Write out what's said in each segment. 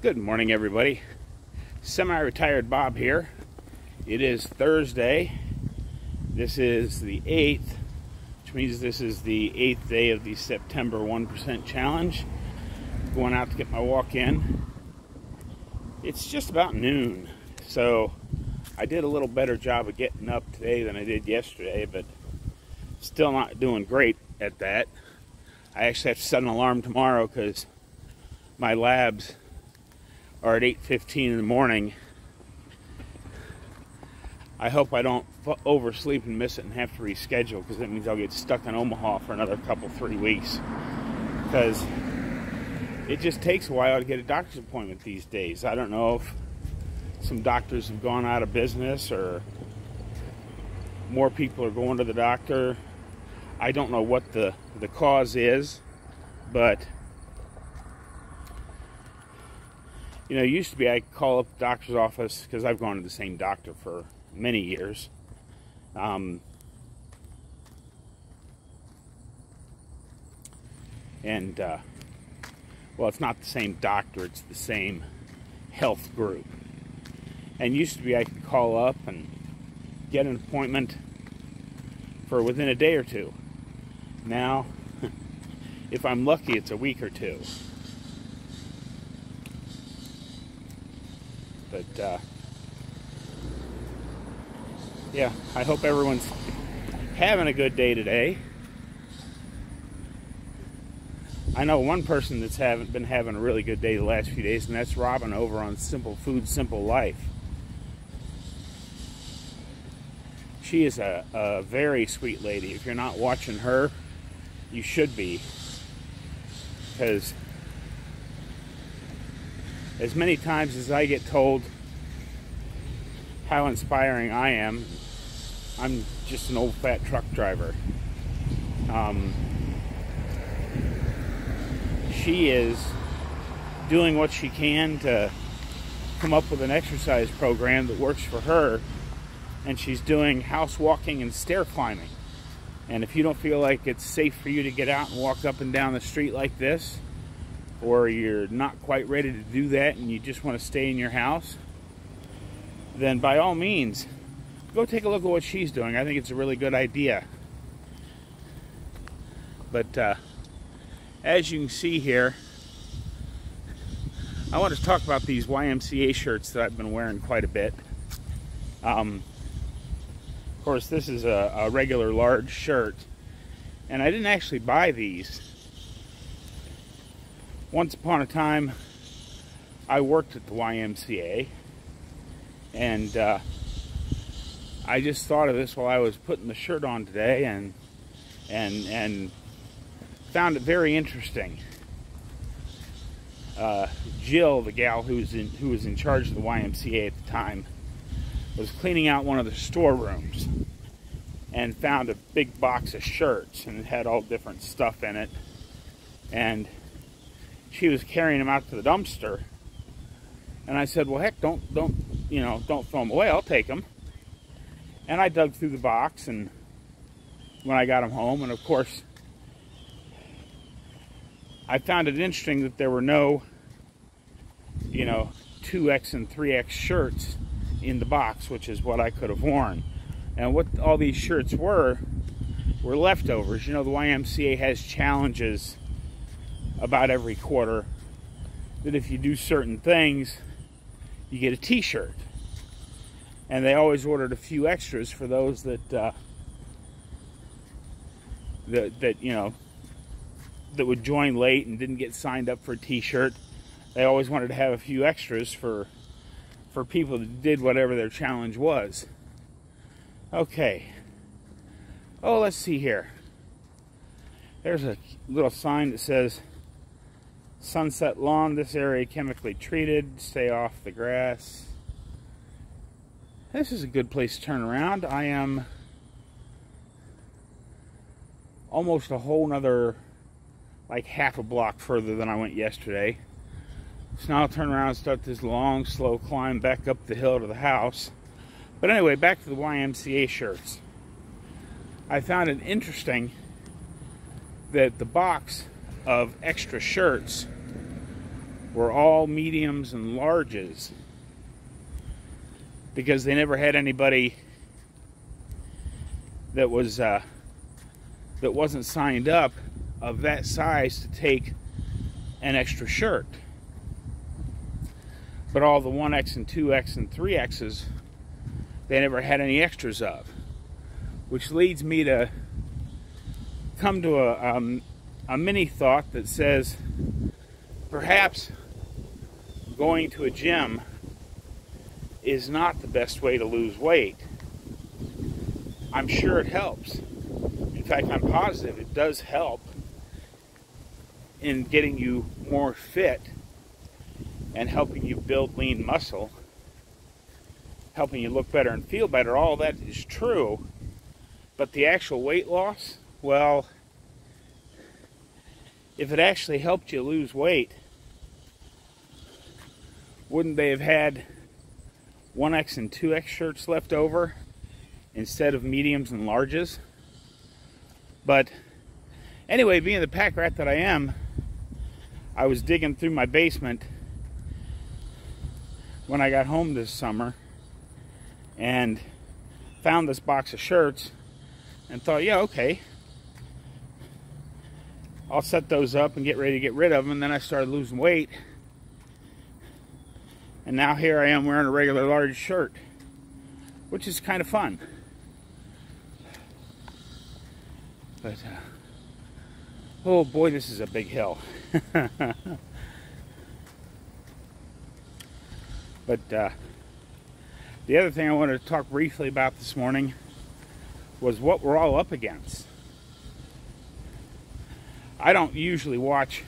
Good morning, everybody. Semi-retired Bob here. It is Thursday. This is the 8th, which means this is the 8th day of the September 1% challenge. Going out to get my walk in. It's just about noon, so I did a little better job of getting up today than I did yesterday, but still not doing great at that. I actually have to set an alarm tomorrow because my labs are at 8.15 in the morning. I hope I don't oversleep and miss it and have to reschedule because that means I'll get stuck in Omaha for another couple, three weeks. Because it just takes a while to get a doctor's appointment these days. I don't know if some doctors have gone out of business or more people are going to the doctor. I don't know what the, the cause is, but you know, used to be I call up the doctor's office because I've gone to the same doctor for many years. Um, and, uh, well, it's not the same doctor, it's the same health group. And used to be I could call up and get an appointment for within a day or two. Now, if I'm lucky, it's a week or two. But uh, yeah, I hope everyone's having a good day today. I know one person that's haven't been having a really good day the last few days, and that's Robin over on Simple Food, Simple Life. She is a, a very sweet lady. If you're not watching her, you should be. Because as many times as I get told how inspiring I am, I'm just an old fat truck driver. Um, she is doing what she can to come up with an exercise program that works for her, and she's doing house walking and stair climbing. And if you don't feel like it's safe for you to get out and walk up and down the street like this, or you're not quite ready to do that and you just want to stay in your house, then by all means, go take a look at what she's doing. I think it's a really good idea. But uh, as you can see here, I want to talk about these YMCA shirts that I've been wearing quite a bit. Um, of course, this is a, a regular large shirt, and I didn't actually buy these once upon a time, I worked at the YMCA, and uh, I just thought of this while I was putting the shirt on today, and and and found it very interesting. Uh, Jill, the gal who was in who was in charge of the YMCA at the time, was cleaning out one of the storerooms and found a big box of shirts, and it had all different stuff in it, and she was carrying them out to the dumpster. And I said, well, heck, don't, don't, you know, don't throw them away. I'll take them. And I dug through the box and when I got them home. And of course, I found it interesting that there were no, you know, 2X and 3X shirts in the box, which is what I could have worn. And what all these shirts were, were leftovers. You know, the YMCA has challenges about every quarter that if you do certain things, you get a t-shirt. And they always ordered a few extras for those that, uh, that, that, you know, that would join late and didn't get signed up for a t-shirt. They always wanted to have a few extras for, for people that did whatever their challenge was. Okay. Oh, let's see here. There's a little sign that says Sunset Lawn, this area chemically treated. Stay off the grass. This is a good place to turn around. I am almost a whole nother, like half a block further than I went yesterday. So now I'll turn around and start this long, slow climb back up the hill to the house. But anyway, back to the YMCA shirts. I found it interesting that the box of extra shirts were all mediums and larges because they never had anybody that was uh, that wasn't signed up of that size to take an extra shirt. But all the 1X and 2X and 3Xs, they never had any extras of. Which leads me to come to a, um, a mini thought that says perhaps going to a gym is not the best way to lose weight. I'm sure it helps. In fact, I'm positive it does help in getting you more fit and helping you build lean muscle, helping you look better and feel better. All that is true. But the actual weight loss, well, if it actually helped you lose weight, wouldn't they have had 1X and 2X shirts left over instead of mediums and larges? But anyway, being the pack rat that I am, I was digging through my basement when I got home this summer and found this box of shirts and thought, yeah, okay. I'll set those up and get ready to get rid of them. And then I started losing weight. And now here I am wearing a regular large shirt, which is kind of fun. But, uh, oh boy, this is a big hill. but uh, the other thing I wanted to talk briefly about this morning was what we're all up against. I don't usually watch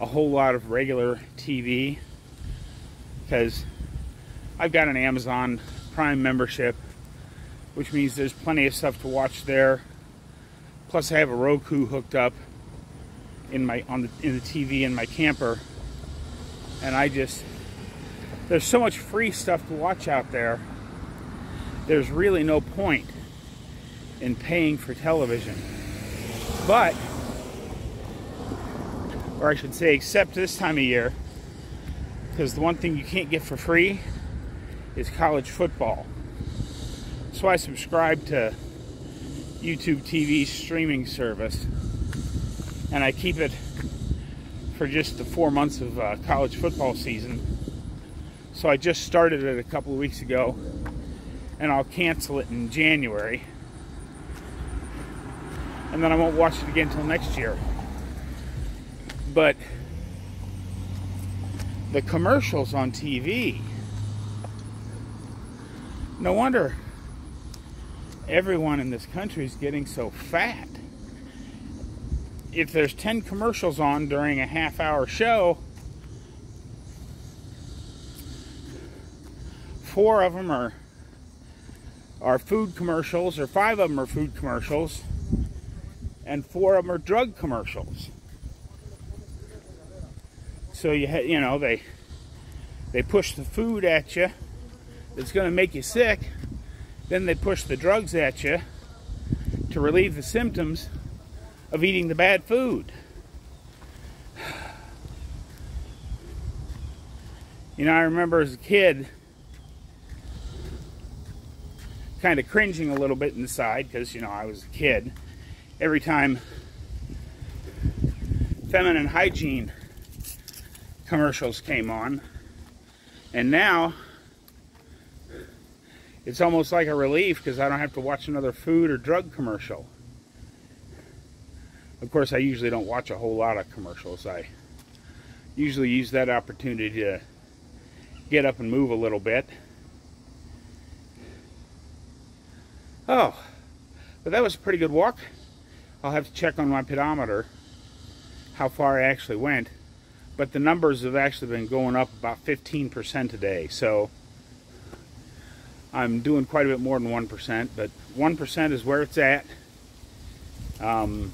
a whole lot of regular TV because I've got an Amazon Prime membership, which means there's plenty of stuff to watch there. Plus, I have a Roku hooked up in my on the in the TV in my camper, and I just there's so much free stuff to watch out there. There's really no point in paying for television, but or I should say, except this time of year because the one thing you can't get for free is college football. So I subscribe to YouTube TV streaming service and I keep it for just the four months of uh, college football season. So I just started it a couple of weeks ago and I'll cancel it in January. And then I won't watch it again until next year. But the commercials on TV. No wonder everyone in this country is getting so fat. If there's 10 commercials on during a half hour show, four of them are are food commercials or five of them are food commercials and four of them are drug commercials. So you you know they they push the food at you that's going to make you sick. Then they push the drugs at you to relieve the symptoms of eating the bad food. You know, I remember as a kid kind of cringing a little bit inside because, you know, I was a kid. Every time feminine hygiene commercials came on. And now it's almost like a relief because I don't have to watch another food or drug commercial. Of course, I usually don't watch a whole lot of commercials. I usually use that opportunity to get up and move a little bit. Oh, but that was a pretty good walk. I'll have to check on my pedometer how far I actually went but the numbers have actually been going up about 15% today. So I'm doing quite a bit more than 1%, but 1% is where it's at. Um,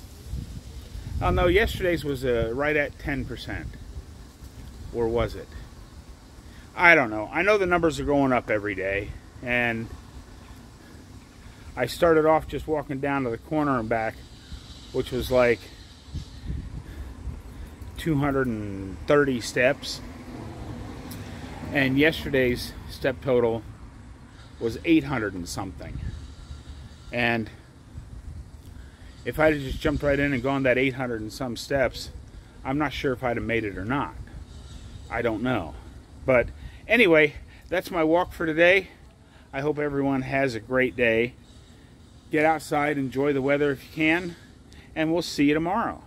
oh no, yesterday's was uh, right at 10%. Or was it? I don't know. I know the numbers are going up every day, and I started off just walking down to the corner and back, which was like 230 steps. And yesterday's step total was 800 and something. And if I'd just jumped right in and gone that 800 and some steps, I'm not sure if I'd have made it or not. I don't know. But anyway, that's my walk for today. I hope everyone has a great day. Get outside, enjoy the weather if you can, and we'll see you tomorrow.